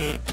Mm-hmm.